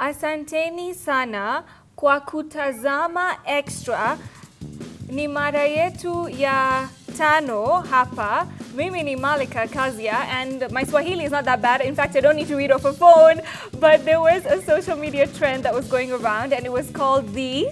Asanteni sana kwa kutazama Extra. Ni mara yetu ya tano hapa. Mimi ni Malika Kazia and my Swahili is not that bad. In fact, I don't need to read off a phone. But there was a social media trend that was going around and it was called the...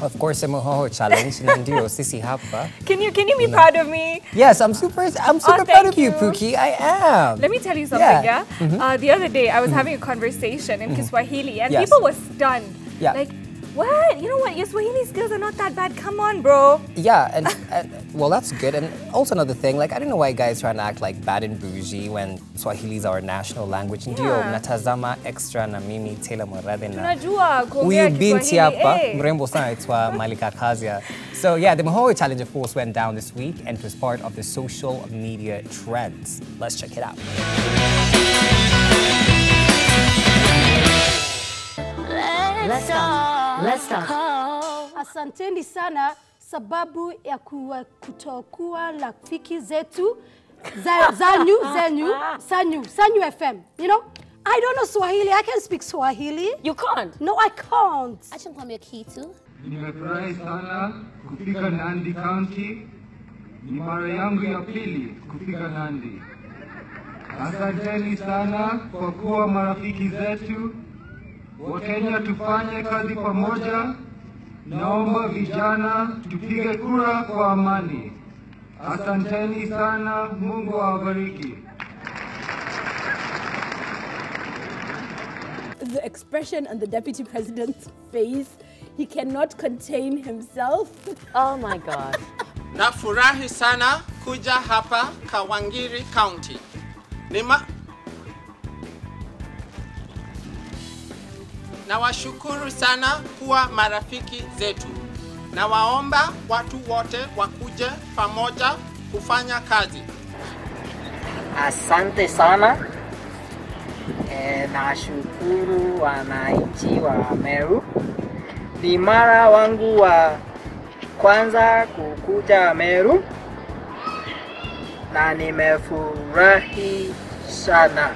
Of course, the Mohoho Challenge, na ndio sisi hapa. Can you, can you be proud of me? Yes, I'm super, I'm super oh, proud of you, you. Pookie. I am. Let me tell you something, Yeah. yeah? Mm-hmm. Uh, the other day, I was mm-hmm. having a conversation in mm-hmm. Kiswahili, and Yes. people were stunned. Yeah. Like, what? You know what? Your Swahili skills are not that bad. Come on, bro. Yeah, and, and uh, well, that's good. And also another thing, like I don't know why guys try and act like bad and bougie when Swahili is our national language. Ndio, Yeah. natazama extra na mimi Taylor Moradhe na Tunajua kuongea huyu binti Kiswahili, hapa mrembo sana aitwa Malika Kazia. So yeah, the Mohoho Challenge of course went down this week and it was part of the social media trends. Let's check it out. Let's talk. Let's start. Asanteni sana sababu ya kuwa kutokuwa rafiki zetu za- zanyu zenyu sanyu sanyu FM. You know, I don't know Swahili. I can speak Swahili. You can't. No, I can't. Acha nikwambie kitu. Nimefurahi sana kufika Nandi County. Ni mara yangu ya pili kufika Nandi. Asanteni sana kwa kuwa marafiki zetu. Wakenya, tufanye kazi pamoja. Naomba vijana tupige kura kwa amani. Asanteni sana, Mungu awabariki. the expression on the deputy president's face. He cannot contain himself. Oh my God. Nafurahi sana kuja hapa Kawangiri County. Nima... Nawashukuru sana kuwa marafiki zetu. Nawaomba watu wote wakuje pamoja kufanya kazi. Asante sana. E, nashukuru wananchi wa Meru. Ni mara wangu wa kwanza kukuja Meru na nimefurahi sana,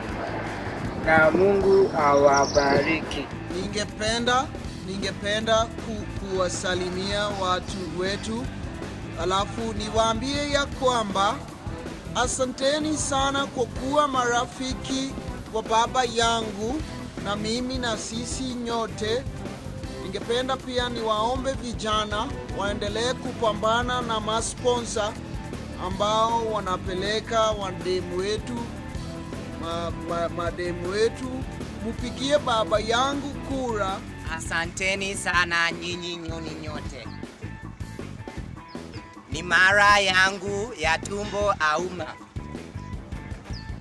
na Mungu awabariki. Ningependa ningependa ku, kuwasalimia watu wetu, alafu niwaambie ya kwamba asanteni sana kwa kuwa marafiki wa baba yangu na mimi na sisi nyote. Ningependa pia niwaombe vijana waendelee kupambana na masponsa ambao wanapeleka wademu wetu ma, ma, mademu wetu, mupigie baba yangu kura. Asanteni sana nyinyi nyoni nyote. Ni mara yangu ya tumbo auma.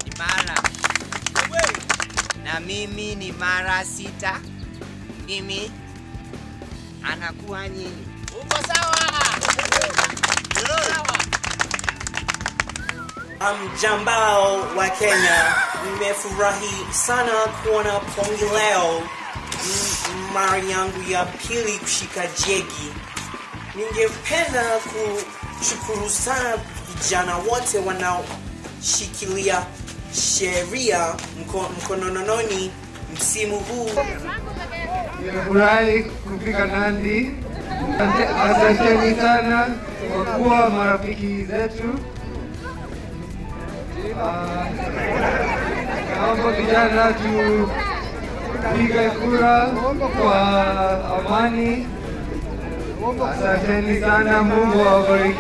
Ni mara na mimi ni mara sita. Mimi anakuwa nyinyi. Uko sawa? Sawa. Mjambao wa Kenya, nimefurahi sana kuona pongi leo. Mara yangu ya pili kushika jegi. Ningependa kushukuru sana vijana wote wanaoshikilia sheria mkononononi msimu huu. Nimefurahi Nandi. Asanteni sana kwa kuwa marafiki zetu. Ah, naomba vijana tupige kura kwa amani. Asanteni sana, Mungu awabariki.